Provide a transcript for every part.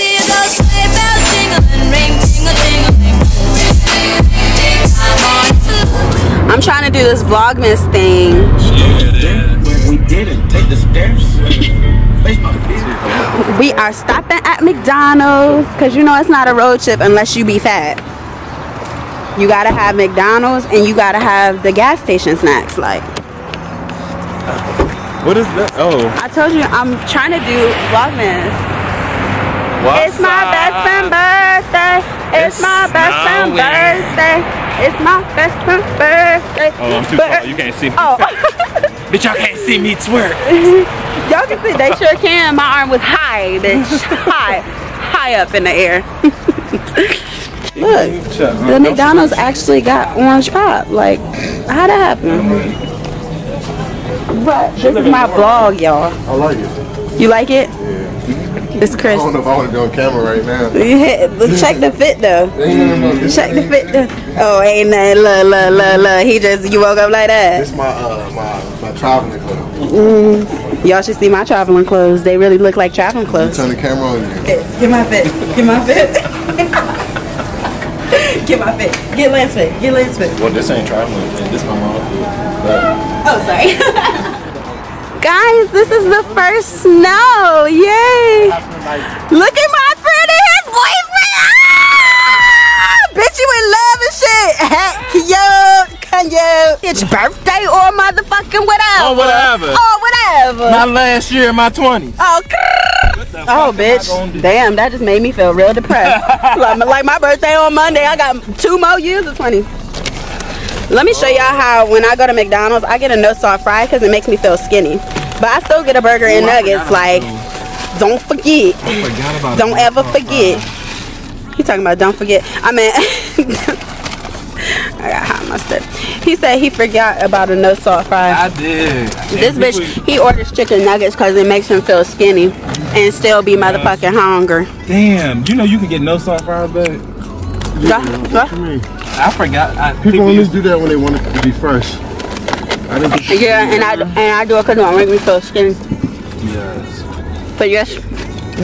see those sleigh bells jingling, ring, ting-a-ting-a-ling. Ring, ding, ding, I'm on to I'm trying to do this Vlogmas thing. We didn't take the stairs. Face my feet. We are stopping at McDonald's because you know it's not a road trip unless you be fat. You gotta have McDonald's and you gotta have the gas station snacks. Like What is that? Oh. I told you, I'm trying to do Vlogmas. What's It's my best up? friend birthday. It's, It's my best friend birthday. It's my best friend birthday. Oh, I'm too Bir- tall. You can't see me. Oh, Bitch, y'all can't see me twerk. y'all can see. They sure can. My arm was high, bitch. high, high up in the air. Look, the McDonald's actually got orange pop. Like, how'd that happen? But this is my vlog, y'all. I like it. You like it? It's I don't know if I want to be on camera right now. Check the fit though. This, Check the fit though. Oh, ain't nothing. Look, look, look, look. He just, you woke up like that. this my uh my my traveling clothes. Y'all should see my traveling clothes. They really look like traveling clothes. Turn the camera on you. Get my fit. Get my fit. Get my fit. Get Lance fit. Get Lance fit. Well, this ain't traveling. man. This my mom. Oh, sorry. Guys, this is the first snow. Yay. Look at my friend and his boyfriend. Ah! Bitch, you in love and shit. Heck, yo, can you? It's birthday or motherfucking whatever. Oh, whatever. Oh, whatever. My last year in my 20s. Oh, oh, bitch. Damn, that just made me feel real depressed. like, my- like my birthday on Monday, I got two more years of 20. Let me show y'all oh. how when I go to McDonald's, I get a no salt fry because it makes me feel skinny. But I still get a burger and nuggets. Like, don't forget. Don't ever forget. He talking about don't forget. I mean, I got hot mustard. He said he forgot about a no salt fry. I did. This bitch, he orders chicken nuggets because it makes him feel skinny and still be motherfucking hungry. Damn, you know you can get no salt fries back. Yeah, yeah. What you mean? I forgot. I, People only do that when they want it to be fresh. I didn't think Yeah, and I and I do it because it don't make me feel skinny. Yes. But yes,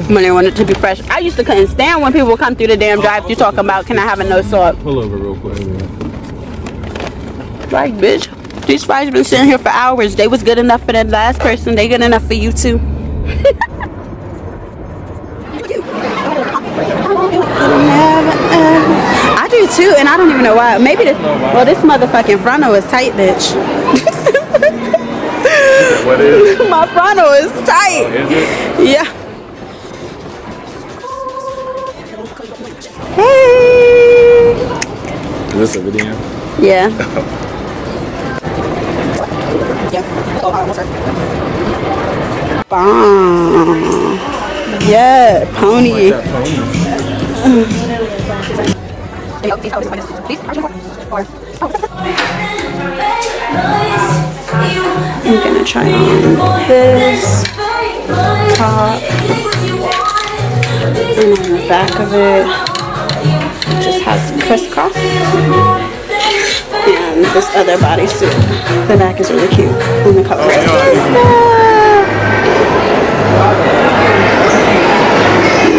when they want it to be fresh. I used to couldn't stand when people come through the damn drive-thru talking about, can I have a no salt? Pull over real quick. Like, bitch, these fries been sitting here for hours. They was good enough for that last person. They good enough for you too. do too, and I don't even know why. Maybe this, well, this motherfucking frontal is tight, bitch. What is? My frontal is tight. Is it? Yeah. Hey. Is this a video? Yeah. Bomb. Yeah, pony. I'm gonna try on this top and on the back of it just has crisscross and this other bodysuit. The back is really cute and the color is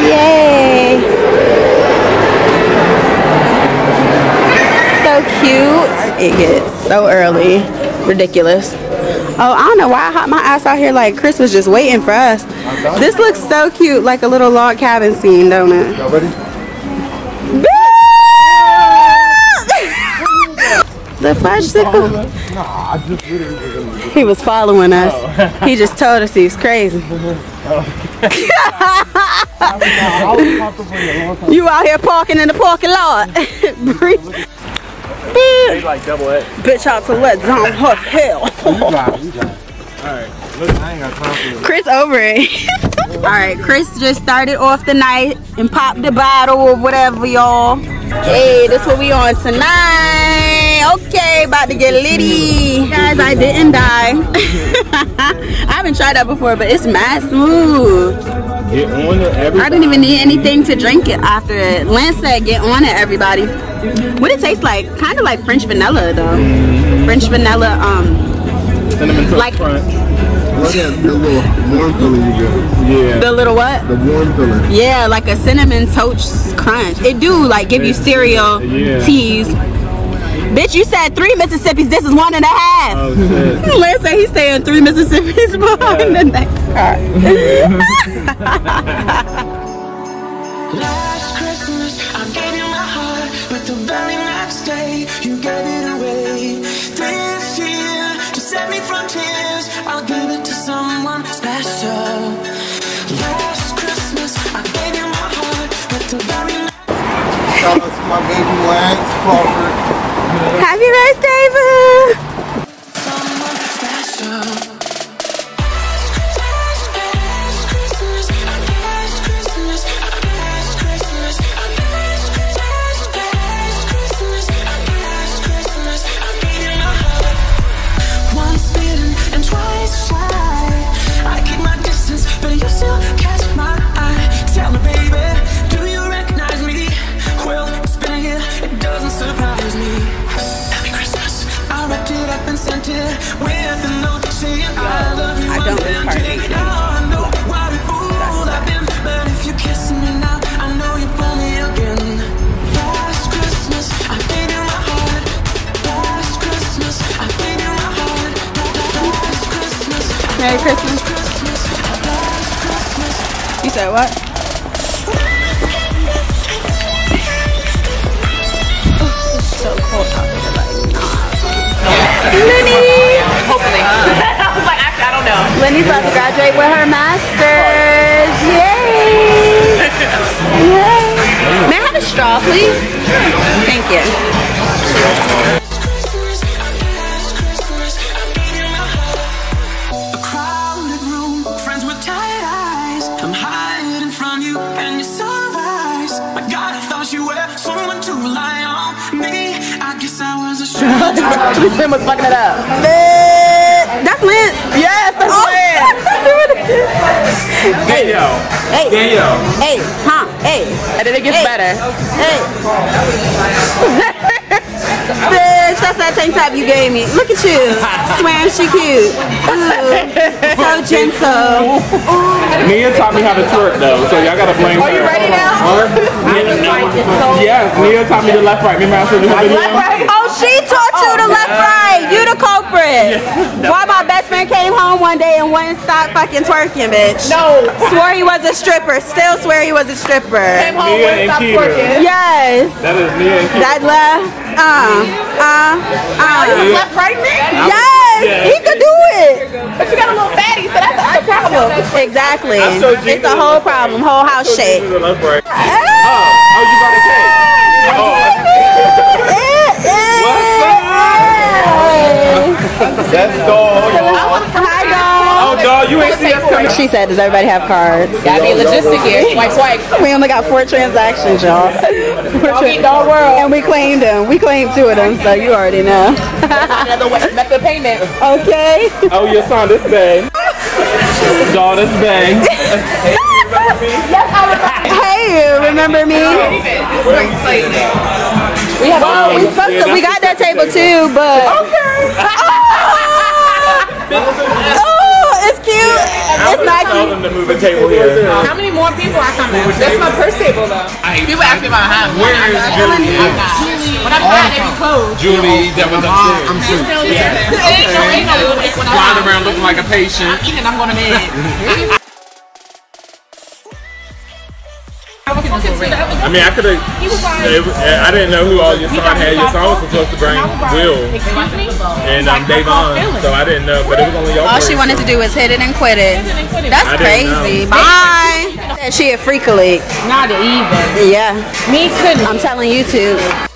Yay! So cute. It gets so early. Ridiculous. Oh, I don't know why I hot my ass out here like Chris was just waiting for us. This looks so cute, like a little log cabin scene, don't it? Y'all ready? the fudgesicle. Nah, I just really He was following us. He just told us he was crazy. you out here parking in the parking lot. They like double X. Bitch out to let down her hell. You got it, you got it. Alright, look, I ain't got time for it. Chris over it. Alright, Chris just started off the night and popped the bottle or whatever, y'all. Hey, this what we on tonight. Okay, about to get litty. Guys, I didn't die. I haven't tried that before, but it's mad smooth. Get on it, every. I didn't even need anything to drink it after it. Lance said, get on it, everybody. What it tastes like? Kind of like French vanilla, though. French vanilla, um, Cinnamon toast like- crunch. Look at the little warm feeling you get. Yeah. The little what? The warm feeling. Yeah, like a cinnamon toast crunch. It do like give you cereal Yeah. teas. Bitch, you said three Mississippis. This is one and a half. Oh shit. Let's say he's staying three Mississippis behind the next car. Last Christmas, I gave you my heart, but the very next day, you gave it away. This year, to save me from tears, I'll give it to someone special. Last Christmas, I gave you my heart, but the very next Shout out to my baby Lance Crawford. Happy birthday, boo! You said what? so cold out like, nah. Lenny! Hopefully. I was like, actually, I don't know. Lenny's about to graduate with her master's. Yay! Yay! May I have a straw, please? Thank you. Was a was fucking it up. That's Lynn. Yes, that's Oh. Danielle. Hey, Danielle. hey, huh, hey, And then it gets Hey. better. hey. Bitch, that's that tank top you gave me. Look at you. Swearing she cute. Ooh, so gentle. Nia taught me how to twerk though, so y'all gotta blame her. Are you ready now? Huh? Yes, Nia taught me the left right. Remember I showed you her video? Oh, she taught you the oh, left right. You the culprit. Why my best friend came home one day and wouldn't stop fucking twerking, bitch. No. Swore he was a stripper. Still swear he was a stripper. Came home Mia and and stopped Keita. working. Yes. That is Nia and Keita. That left. Uh, uh, uh. Left right man. Yes. He could do it. But you got a little fatty, so that's, that's the problem. Exactly. I showed you It's the the whole problem. Whole house shake. To the left right. Oh, Oh, you got a cake. That's dog. Hi, dog. Oh, dog, you ain't see us coming. She said, does everybody have cards? Gotta be logistic here. Swipe, swipe. We only got four transactions, y'all. Four Dog eat dog world. And we claimed them. We claimed two of them, so you already know. Another way, method of payment. okay. Oh, your son, this bang. Dog, this bang. Hey, remember me? We have Oh, we, supposed to, we got that table too, but. Okay. Oh, it's cute. It's not Tell cute. them to move the table here. How many more people are coming? That's my first table though. People ask me about how. Where is Julie? Oh when I'm trying, they be closed. Julie that was upstairs. I'm sick. Ain't no, ain't no. When Flying I'm around looking like a patient. eating, I'm going to bed. I mean, I could have. I didn't know who all your son had. Your son was supposed to bring Will and um, Davon, so I didn't know. But it was only your All she wanted so- to do was hit it and quit it. That's crazy. Bye. She a freak league. Not even. Yeah, Me couldn't. I'm telling you to.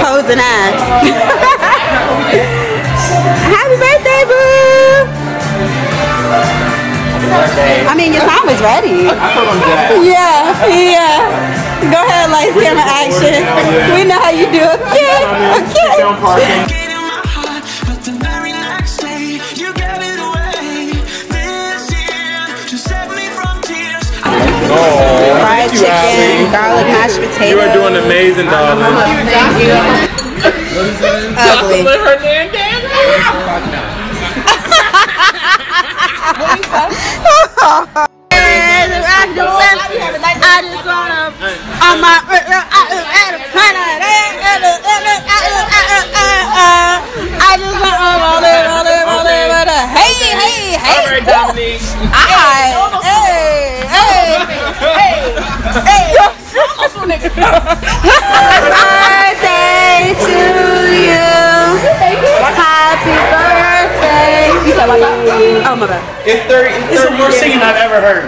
Posing ass. Happy birthday, boo! I mean, your song was ready. Yeah, yeah. Go ahead, lights, camera, action. We know how you do. Okay, okay. Fried chicken, garlic mashed potatoes. You are doing amazing, darling. ugly. I just wanna on my uh, uh, It's 30, it's the worst singing I've ever heard.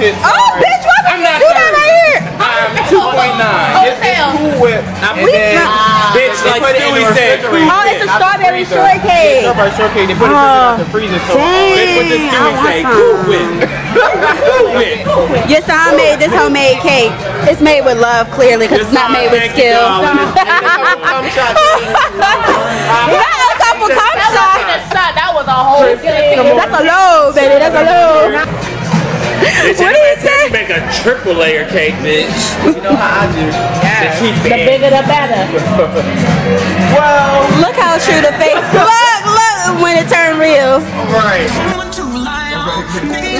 Yeah, it melted. Oh, bitch, what I'm not do that thirty. right here? I'm 2.9. It's, it's Cool Whip. And We- then, bitch, They like put it in Stewie the said, Oh, it's a strawberry freezer. shortcake. Strawberry shortcake. They put it in the uh, freezer. So Bitch, what does Dang, I Stewie want say? some. Cool Whip. Cool Whip. Yes, I made this homemade cake. It's made with love, clearly, because it's not made with skill. darling. Not a couple cum shots. That was a whole thing. That's a load, baby. That's a load. Bitch, What do you I say? make a triple layer cake, bitch. you know how I do. The The bigger the better. Whoa. Look how true the face. Look, look when it turned real. Right. Someone to rely on me.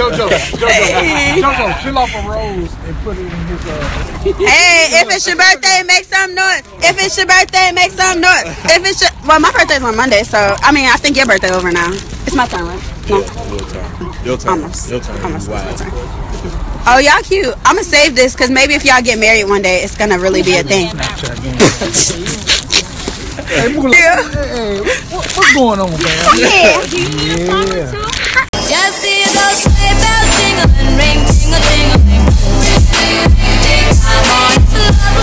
Hey, JoJo, JoJo, JoJo, fill off a rose and put it in his. Uh, Hey, if it's your birthday, make some noise. If it's your birthday, make some noise. If it's your, well, my birthday's on Monday, so I mean, I think your birthday over now. It's my turn, right? No. Your turn. Your turn. Almost. Your turn. Almost. Wow. It's my turn. Oh, y'all cute. I'm gonna save this because maybe if y'all get married one day, it's gonna really be a thing. hey, Moolah, Yeah. hey, what, what's going on, man? Yeah. Yeah. Just see those ring, tingle, tingling. Ding, ding, ding, I'm on. It's lovely